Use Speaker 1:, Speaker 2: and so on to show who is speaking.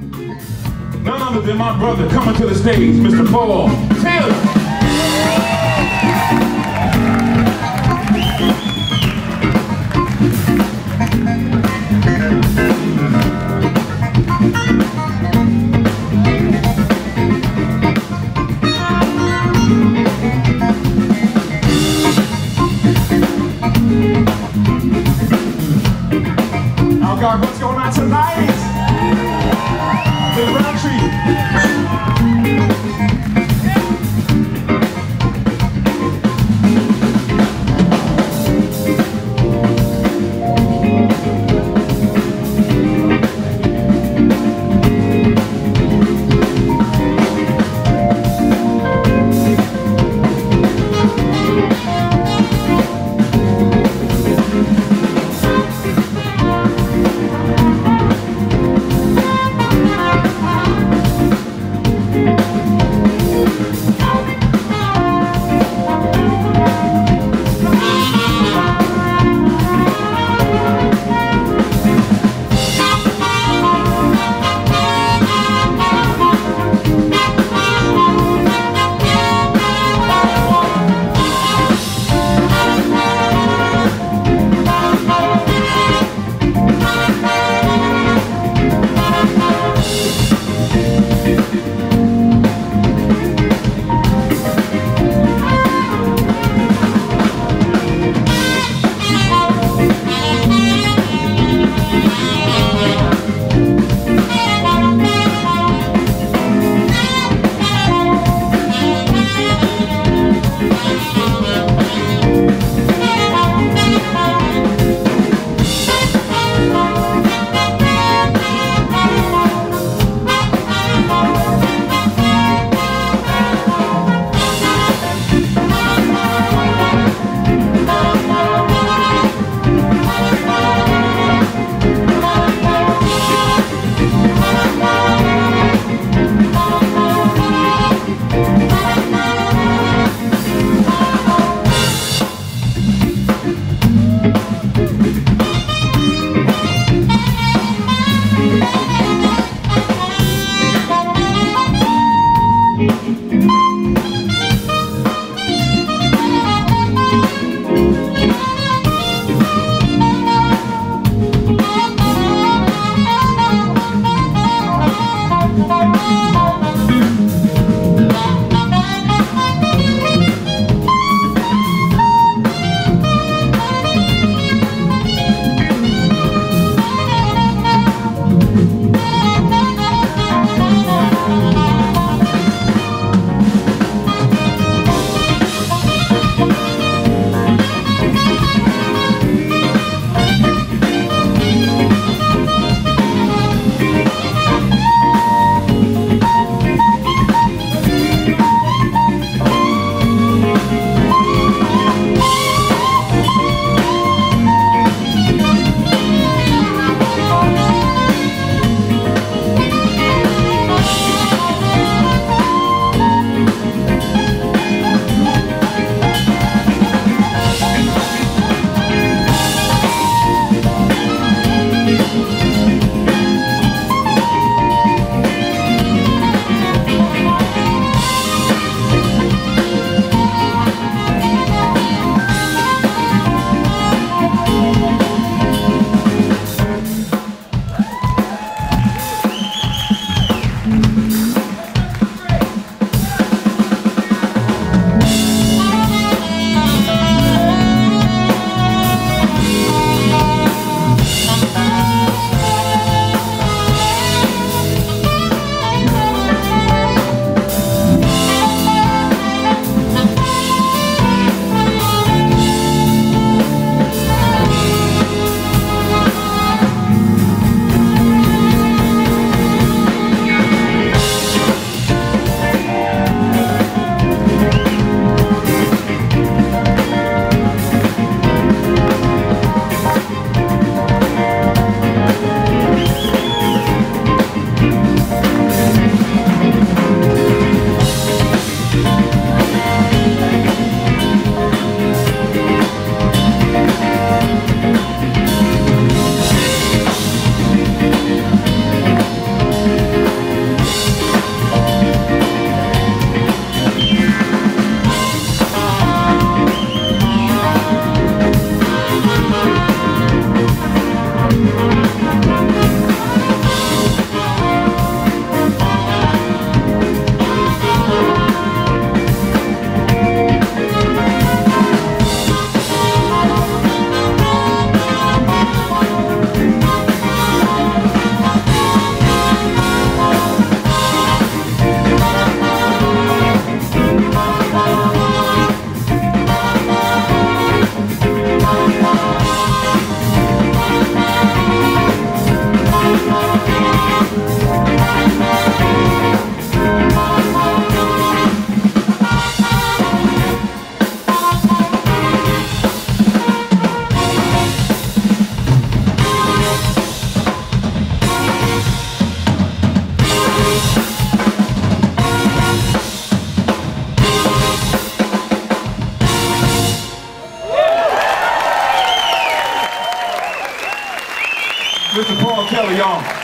Speaker 1: None other than my brother coming to the stage, Mr. Paul Taylor. God, what's going on tonight? The Mr. Paul Taylor, y'all.